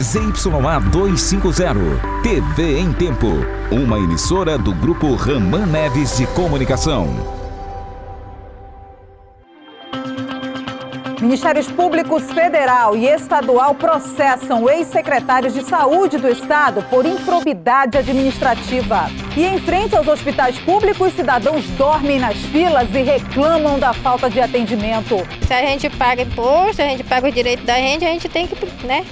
ZYA 250, TV em Tempo. Uma emissora do Grupo Raman Neves de Comunicação. Ministérios Públicos Federal e Estadual processam ex-secretários de saúde do Estado por improbidade administrativa. E em frente aos hospitais públicos, cidadãos dormem nas filas e reclamam da falta de atendimento. Se a gente paga imposto, a gente paga o direito da gente, a gente tem que, né,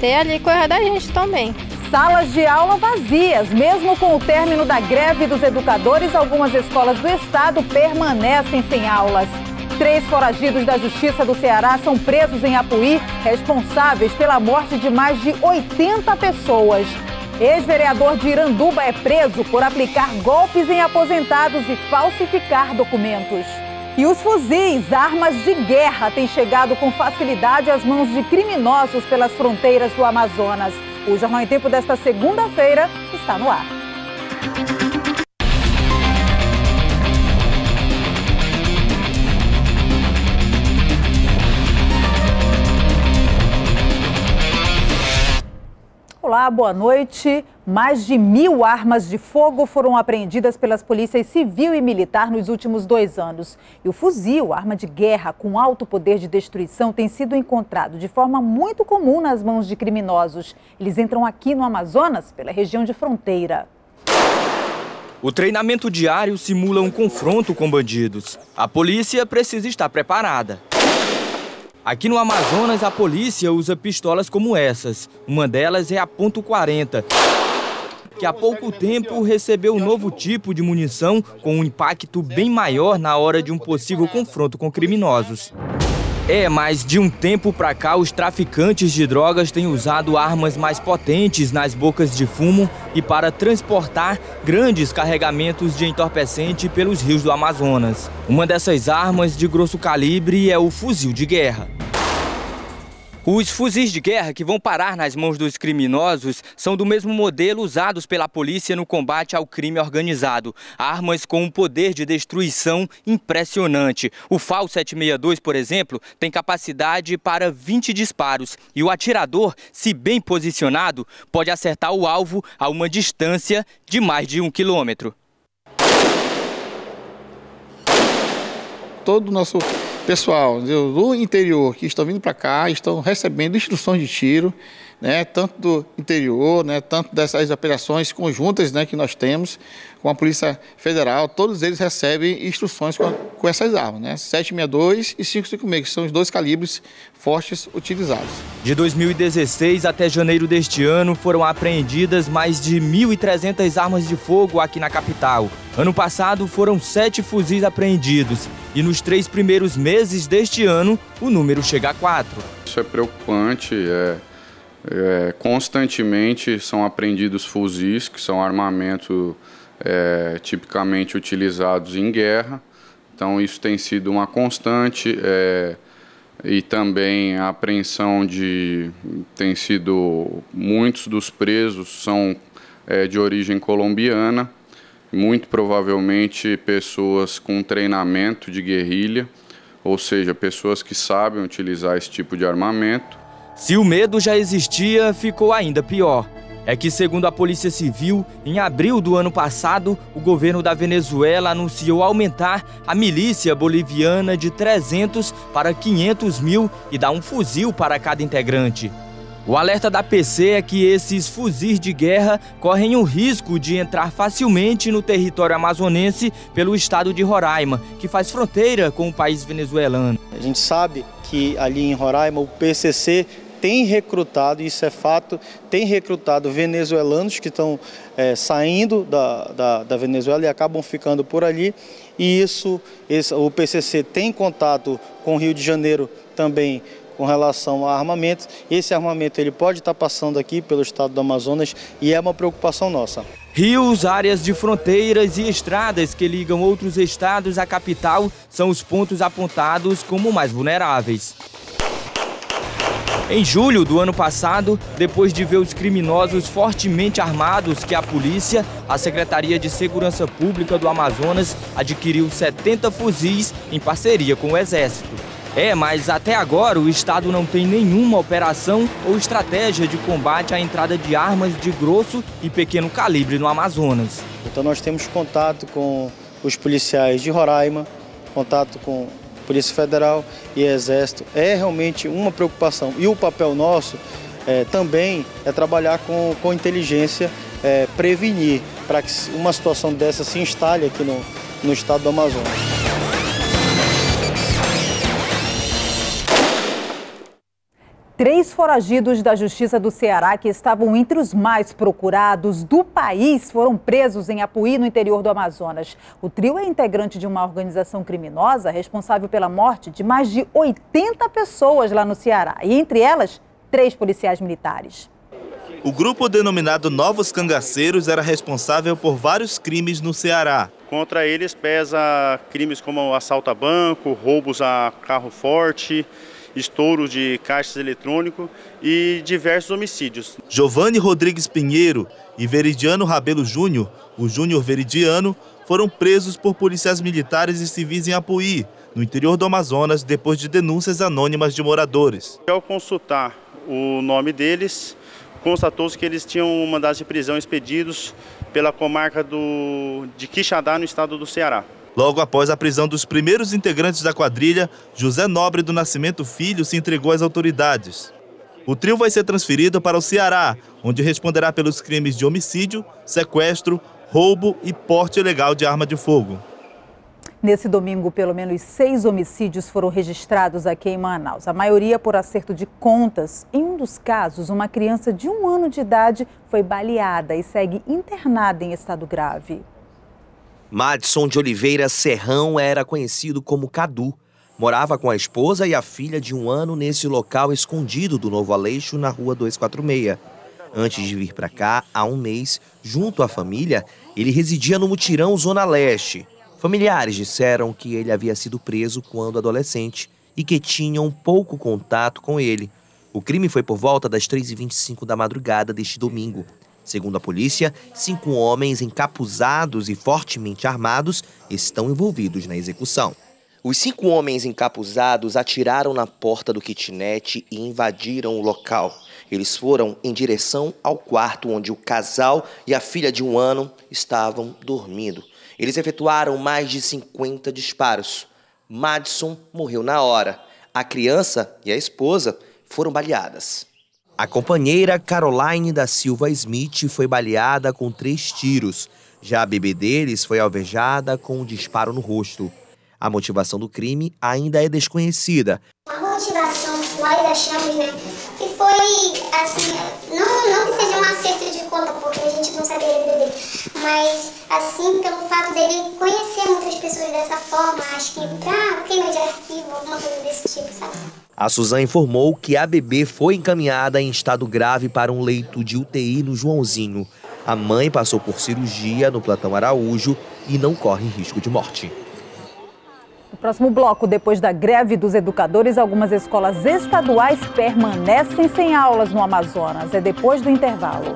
ter ali coisa da gente também. Salas de aula vazias. Mesmo com o término da greve dos educadores, algumas escolas do estado permanecem sem aulas. Três foragidos da Justiça do Ceará são presos em Apuí, responsáveis pela morte de mais de 80 pessoas. Ex-vereador de Iranduba é preso por aplicar golpes em aposentados e falsificar documentos. E os fuzis, armas de guerra, têm chegado com facilidade às mãos de criminosos pelas fronteiras do Amazonas. O Jornal em Tempo desta segunda-feira está no ar. Olá, boa noite. Mais de mil armas de fogo foram apreendidas pelas polícias civil e militar nos últimos dois anos. E o fuzil, arma de guerra com alto poder de destruição, tem sido encontrado de forma muito comum nas mãos de criminosos. Eles entram aqui no Amazonas, pela região de fronteira. O treinamento diário simula um confronto com bandidos. A polícia precisa estar preparada. Aqui no Amazonas, a polícia usa pistolas como essas. Uma delas é a .40, que há pouco tempo recebeu um novo tipo de munição com um impacto bem maior na hora de um possível confronto com criminosos. É, mas de um tempo para cá, os traficantes de drogas têm usado armas mais potentes nas bocas de fumo e para transportar grandes carregamentos de entorpecente pelos rios do Amazonas. Uma dessas armas de grosso calibre é o fuzil de guerra. Os fuzis de guerra que vão parar nas mãos dos criminosos são do mesmo modelo usados pela polícia no combate ao crime organizado. Armas com um poder de destruição impressionante. O FAL 762, por exemplo, tem capacidade para 20 disparos e o atirador, se bem posicionado, pode acertar o alvo a uma distância de mais de um quilômetro. Todo o nosso pessoal do interior que estão vindo para cá estão recebendo instruções de tiro, né, tanto do interior, né, tanto dessas operações conjuntas né, que nós temos com a Polícia Federal, todos eles recebem instruções com, com essas armas, né, 762 e 556, que são os dois calibres fortes utilizados. De 2016 até janeiro deste ano, foram apreendidas mais de 1.300 armas de fogo aqui na capital. Ano passado foram sete fuzis apreendidos e nos três primeiros meses deste ano o número chega a quatro. Isso é preocupante. É, é, constantemente são apreendidos fuzis, que são armamentos é, tipicamente utilizados em guerra. Então isso tem sido uma constante é, e também a apreensão de tem sido muitos dos presos são é, de origem colombiana muito provavelmente pessoas com treinamento de guerrilha, ou seja, pessoas que sabem utilizar esse tipo de armamento. Se o medo já existia, ficou ainda pior. É que, segundo a Polícia Civil, em abril do ano passado, o governo da Venezuela anunciou aumentar a milícia boliviana de 300 para 500 mil e dar um fuzil para cada integrante. O alerta da PC é que esses fuzis de guerra correm o risco de entrar facilmente no território amazonense pelo estado de Roraima, que faz fronteira com o país venezuelano. A gente sabe que ali em Roraima o PCC tem recrutado, isso é fato, tem recrutado venezuelanos que estão é, saindo da, da, da, Venezuela e acabam ficando por ali. E isso, esse, o PCC tem contato com o Rio de Janeiro também com relação a armamento. Esse armamento ele pode estar passando aqui pelo estado do Amazonas e é uma preocupação nossa. Rios, áreas de fronteiras e estradas que ligam outros estados à capital são os pontos apontados como mais vulneráveis. Em julho do ano passado, depois de ver os criminosos fortemente armados que a polícia, a Secretaria de Segurança Pública do Amazonas adquiriu 70 fuzis em parceria com o Exército. É, mas até agora o Estado não tem nenhuma operação ou estratégia de combate à entrada de armas de grosso e pequeno calibre no Amazonas. Então nós temos contato com os policiais de Roraima, contato com Polícia Federal e Exército. É realmente uma preocupação. E o papel nosso é, também é trabalhar com, com inteligência, é, prevenir para que uma situação dessa se instale aqui no, no estado do Amazonas. Três foragidos da Justiça do Ceará que estavam entre os mais procurados do país foram presos em Apuí, no interior do Amazonas. O trio é integrante de uma organização criminosa responsável pela morte de mais de 80 pessoas lá no Ceará, e entre elas, três policiais militares. O grupo denominado Novos Cangaceiros era responsável por vários crimes no Ceará. Contra eles pesa crimes como assalto a banco, roubos a carro forte, estouro de caixas eletrônicos e diversos homicídios. Giovanni Rodrigues Pinheiro e Veridiano Rabelo Júnior, o Júnior Veridiano, foram presos por policiais militares e civis em Apuí, no interior do Amazonas, depois de denúncias anônimas de moradores. Ao consultar o nome deles, constatou-se que eles tinham mandados de prisão expedidos pela comarca do, de Quixadá, no estado do Ceará. Logo após a prisão dos primeiros integrantes da quadrilha, José Nobre do Nascimento Filho se entregou às autoridades. O trio vai ser transferido para o Ceará, onde responderá pelos crimes de homicídio, sequestro, roubo e porte ilegal de arma de fogo. Nesse domingo, pelo menos seis homicídios foram registrados aqui em Manaus, a maioria por acerto de contas. Em um dos casos, uma criança de um ano de idade foi baleada e segue internada em estado grave. Madison de Oliveira Serrão era conhecido como Cadu. Morava com a esposa e a filha de um ano nesse local escondido do Novo Aleixo, na rua 246. Antes de vir para cá, há um mês, junto à família, ele residia no Mutirão Zona Leste. Familiares disseram que ele havia sido preso quando adolescente e que tinham pouco contato com ele. O crime foi por volta das 3h25 da madrugada deste domingo. Segundo a polícia, cinco homens encapuzados e fortemente armados estão envolvidos na execução. Os cinco homens encapuzados atiraram na porta do kitnet e invadiram o local. Eles foram em direção ao quarto onde o casal e a filha de um ano estavam dormindo. Eles efetuaram mais de 50 disparos. Madison morreu na hora. A criança e a esposa foram baleadas. A companheira Caroline da Silva Smith foi baleada com três tiros. Já a bebê deles foi alvejada com um disparo no rosto. A motivação do crime ainda é desconhecida. A motivação, nós achamos, né, que foi, assim, não, não que seja um acerto de conta, porque a gente não sabia a vida dele, mas, assim, pelo fato dele conhecer muitas pessoas dessa forma, acho que pra queima de arquivo, alguma coisa desse tipo, sabe? A Suzana informou que a bebê foi encaminhada em estado grave para um leito de UTI no Joãozinho. A mãe passou por cirurgia no Platão Araújo e não corre risco de morte. No próximo bloco, depois da greve dos educadores, algumas escolas estaduais permanecem sem aulas no Amazonas. É depois do intervalo.